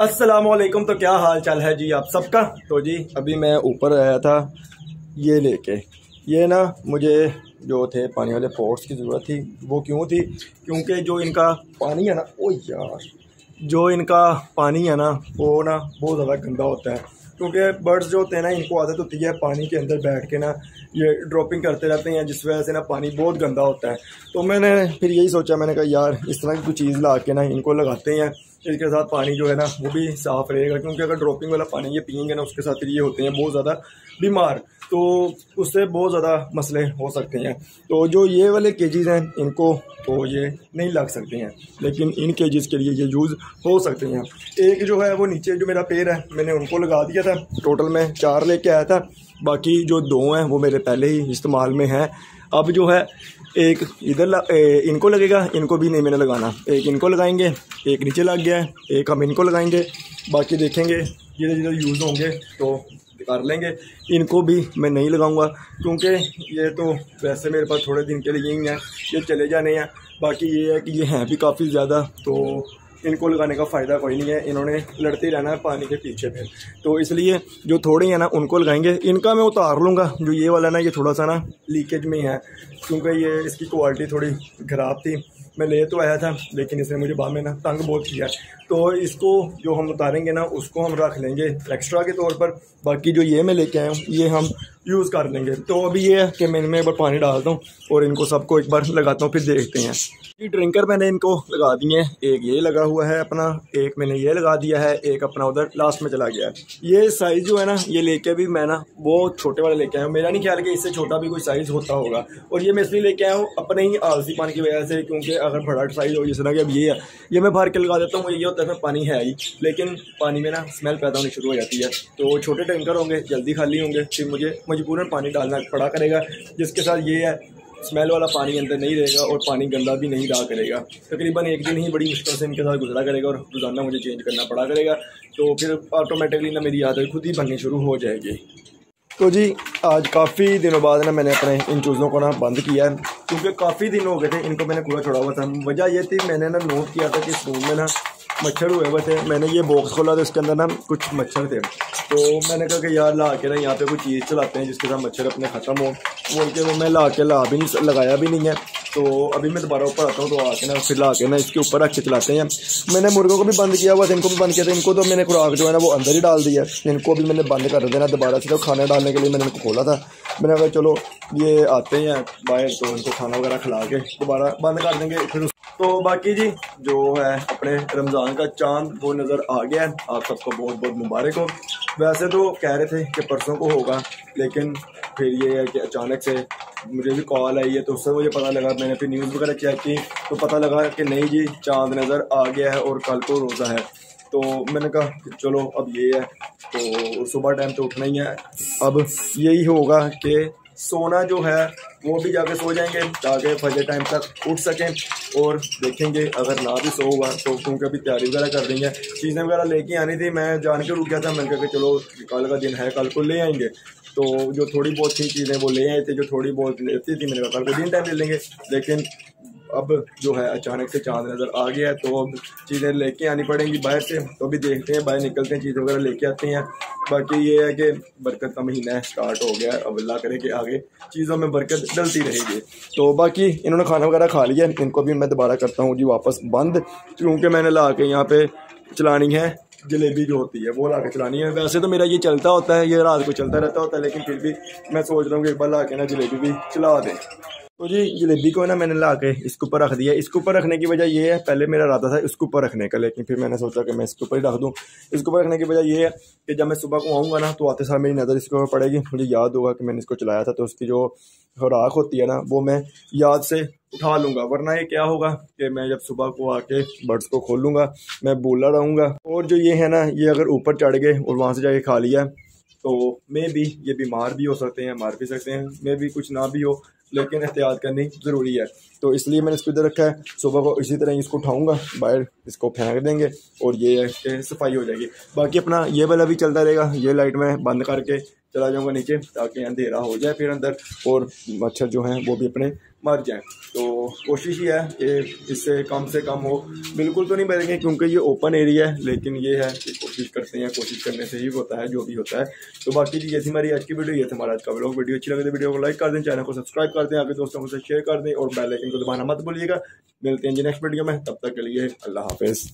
अस्सलाम वालेकुम तो क्या हाल चाल है जी आप सबका? तो जी, अभी मैं ऊपर आया था, ये लेके। ये ना, मुझे जो थे पानी वाले पोर्ट्स की ज़रूरत थी, वो क्यों थी? क्योंकि जो इनका पानी है ना, ओ यार, जो इनका पानी है ना, वो ना बहुत ज़्यादा गंदा होता है। क्योंकि बर्ड्स जो होते हैं ना, इनको आदत होती है पानी के अंदर बैठ के ना, ये ड्रॉपिंग करते रहते हैं, जिस वजह से ना पानी बहुत गंदा होता है। तो मैंने फिर यही सोचा, मैंने कहा, यार, इस तरह की कोई चीज़ ला के ना, इनको लगाते हैं। इसके साथ पानी जो है ना, वो भी साफ़ रहेगा, क्योंकि अगर ड्रॉपिंग वाला पानी ये पियेंगे ना, उसके साथ ये होते हैं बहुत ज़्यादा बीमार। तो उससे बहुत ज़्यादा मसले हो सकते हैं। तो जो ये वाले केजीज़ हैं, इनको तो ये नहीं लग सकते हैं। लेकिन इन केजीज़ के लिए ये यूज़ हो सकते हैं। एक जो है, वो नीचे जो मेरा पेड़ है, मैंने उनको लगा दिया था। टोटल मैं चार लेके आया था। बाकी जो दो हैं, वो मेरे पहले ही इस्तेमाल में हैं। अब जो है एक इधर इनको लगेगा, इनको भी नहीं मैंने लगाना। एक इनको लगाएँगे, एक नीचे लग गया है, एक हम इनको लगाएँगे, बाकी देखेंगे जिधर जिधर यूज़ होंगे तो कर लेंगे। इनको भी मैं नहीं लगाऊँगा, क्योंकि ये तो वैसे मेरे पास थोड़े दिन के लिए ही हैं, ये चले जाने हैं। बाकी ये है कि ये हैं भी काफ़ी ज़्यादा तो इनको लगाने का फ़ायदा कोई नहीं है, इन्होंने लड़ते रहना है पानी के पीछे फिर तो इसलिए जो थोड़े हैं ना, उनको लगाएँगे। इनका मैं उतार लूँगा, जो ये वाला ना, ये थोड़ा सा ना लीकेज में ही है, क्योंकि ये इसकी क्वालिटी थोड़ी ख़राब थी। मैं ले तो आया था, लेकिन इसने मुझे बाद में ना तंग बहुत किया। तो इसको जो हम उतारेंगे ना, उसको हम रख लेंगे एक्स्ट्रा के तौर पर। बाकी जो ये मैं लेके आया हूँ, ये हम यूज़ कर लेंगे। तो अभी ये है कि मैं इनमें एक बार पानी डालता हूँ और इनको सबको एक बार लगाता हूँ, फिर देखते हैं। ये ड्रिंकर मैंने इनको लगा दिए हैं। एक ये लगा हुआ है अपना, एक मैंने ये लगा दिया है, एक अपना उधर लास्ट में चला गया है। ये साइज़ जो है ना, ये लेके भी मैं ना बहुत छोटे वाले लेके आया हूँ। मेरा नहीं ख्याल कि इससे छोटा भी कोई साइज़ होता होगा। और ये मैं इसलिए लेके आया हूँ अपने ही आलसी पानी की वजह से, क्योंकि अगर बड़ा साइज़ हो, जिस तरह कि अब ये है, ये मैं भर के लगा देता हूँ ये होता है पानी है ही। लेकिन पानी में ना स्मेल पैदा होनी शुरू हो जाती है। तो छोटे टैंकर होंगे, जल्दी खाली होंगे, फिर मुझे मजबूरन पानी डालना पड़ा करेगा, जिसके साथ ये है स्मेल वाला पानी अंदर नहीं रहेगा और पानी गंदा भी नहीं रहा करेगा। तकरीबन एक दिन ही बड़ी मुश्किल से इनके साथ गुजरा करेगा और रोज़ाना मुझे चेंज करना पड़ा करेगा तो फिर ऑटोमेटिकली ना मेरी आदत खुद ही बननी शुरू हो जाएगी। तो जी, आज काफ़ी दिनों बाद ना मैंने अपने इन चूज़ों को ना बंद किया है, क्योंकि काफ़ी दिन हो गए थे, इनको मैंने कूड़ा छोड़ा हुआ था। वजह ये थी, मैंने ना नोट किया था कि इस रूम में ना मच्छर हुए हुए थे। मैंने ये बॉक्स खोला था इसके अंदर ना कुछ मच्छर थे। तो मैंने कहा कि यार, ला के ना यहाँ पे कुछ चीज़ चलाते हैं जिसके साथ मच्छर अपने ख़त्म हो। बोल के वो मैं ला के ला भी नहीं, लगाया भी नहीं है। तो अभी मैं दोबारा ऊपर आता हूँ तो आके ना फिर ला के ना इसके ऊपर रख के चलाते हैं। मैंने मुर्गों को भी बंद किया हुआ था, इनको भी बंद किया था। इनको तो मैंने खुराक जो है ना वो अंदर ही डाल दिया इनको भी मैंने बंद कर देना दोबारा से तो खाना डालने के लिए मैंने इनको खोला था। मैंने कहा, चलो, ये आते हैं बाहर तो इनको खाना वगैरह खिला के दोबारा बंद कर देंगे। फिर तो बाकी जी, जो है अपने रमज़ान का चाँद, वो नज़र आ गया है। आप सबको बहुत बहुत मुबारक हो। वैसे तो कह रहे थे कि परसों को होगा, लेकिन फिर ये है कि अचानक से मुझे भी कॉल आई है तो उससे मुझे पता लगा, मैंने फिर न्यूज़ वगैरह चेक की तो पता लगा कि नहीं जी, चाँद नज़र आ गया है और कल को रोज़ा है। तो मैंने कहा चलो, अब ये है तो सुबह टाइम तो उठना ही है। अब यही होगा कि सोना जो है, वो भी जाके सो जाएँगे, ताकि फजर टाइम तक उठ सकें और देखेंगे, अगर ना भी सो हुआ तो क्योंकि अभी तैयारी वगैरह कर रही है। चीज़ें वगैरह लेके आनी थी, मैं जान के रुक गया था, मैंने कहा कि चलो, कल का दिन है, कल को ले आएँगे। तो जो थोड़ी बहुत थी चीज़ें वो ले आए थे, जो थोड़ी बहुत लेती थी मैंने को, दिन टाइम ले लेंगे। लेकिन अब जो है अचानक से चाँद नज़र आ गया है तो अब चीज़ें लेके आनी पड़ेंगी बाहर से। तो भी देखते हैं, बाहर निकलते हैं, चीज़ें वगैरह लेके आते हैं। बाकी ये है कि बरकत का महीना है स्टार्ट हो गया है। अब अल्लाह करे कि आगे चीज़ों में बरकत डलती रहेगी। तो बाकी इन्होंने खाना वगैरह खा लिया, इनको भी मैं दोबारा करता हूँ जी वापस बंद। क्योंकि मैंने ला के यहाँ पर चलानी है जलेबी जो होती है, वो ला के चलानी है। वैसे तो मेरा ये चलता होता है, ये रात को चलता रहता होता है, लेकिन फिर भी मैं सोच रहा हूँ कि एक बार ला के ना जलेबी भी चला दें। तो जी जलेबी को ना मैंने ला के इसके ऊपर रख दिया। इसके ऊपर रखने की वजह ये है, पहले मेरा इरादा था इसके ऊपर रखने का, लेकिन फिर मैंने सोचा कि मैं इसके ऊपर ही रख दूँ। इसके ऊपर रखने की वजह ये है कि जब मैं सुबह को आऊँगा ना तो आते साल मेरी नज़र इसके ऊपर पड़ेगी। मुझे याद होगा कि मैंने इसको चलाया था तो उसकी जो खुराक होती है ना, वो मैं याद से उठा लूँगा। वरना ये क्या होगा कि मैं जब सुबह को आके बर्ड्स को खोल लूँगा, मैं बोला रहूँगा। और जो ये है ना, ये अगर ऊपर चढ़ गए और वहाँ से जाके खा लिया तो मे भी ये बीमार भी हो सकते हैं, मार भी सकते हैं। मे भी कुछ ना भी हो लेकिन एहतियात करनी ज़रूरी है। तो इसलिए मैंने इसको इधर रखा है। सुबह को इसी तरह इसको उठाऊँगा, बाहर इसको फेंक देंगे और ये है कि सफ़ाई हो जाएगी। बाकी अपना ये वाला भी चलता रहेगा। ये लाइट मैं बंद करके चला जाऊँगा नीचे ताकि अंधेरा हो जाए फिर अंदर और मच्छर जो हैं वो भी अपने मर जाएँ। तो कोशिश ही है कि इससे कम से कम हो। बिल्कुल तो नहीं मरेंगे क्योंकि ये ओपन एरिया है, लेकिन ये है कि कोशिश करते हैं, कोशिश करने से ही होता है, जो भी होता है। तो बाकी जी थी हमारी आज की वीडियो, ये थी हमारा आज का ब्लॉग वीडियो अच्छी लगे तो वीडियो को लाइक कर दें चैनल को सब्सक्राइब कर दें आपके दोस्तों को शेयर कर दें, और बेलाइकन को दबाना मत भूलिएगा। मिलते हैं जी नेक्स्ट वीडियो में, तब तक के लिए अल्लाह हाफिज़।